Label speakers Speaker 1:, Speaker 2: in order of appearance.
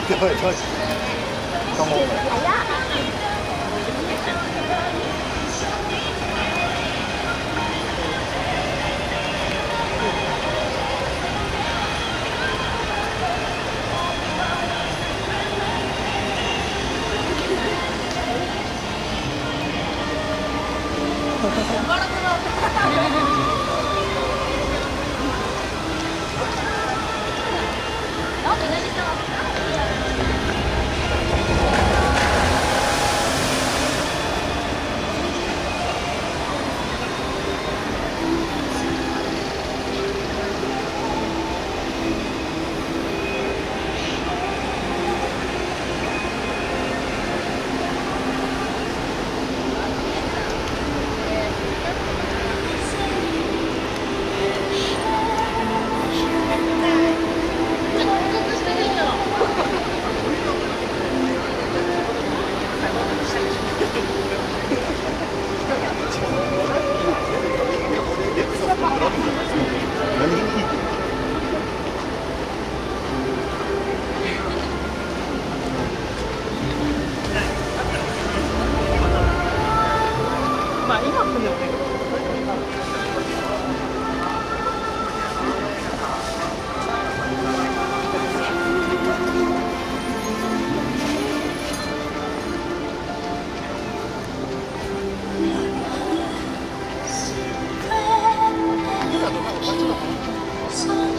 Speaker 1: 对 对，都懵了。Yes.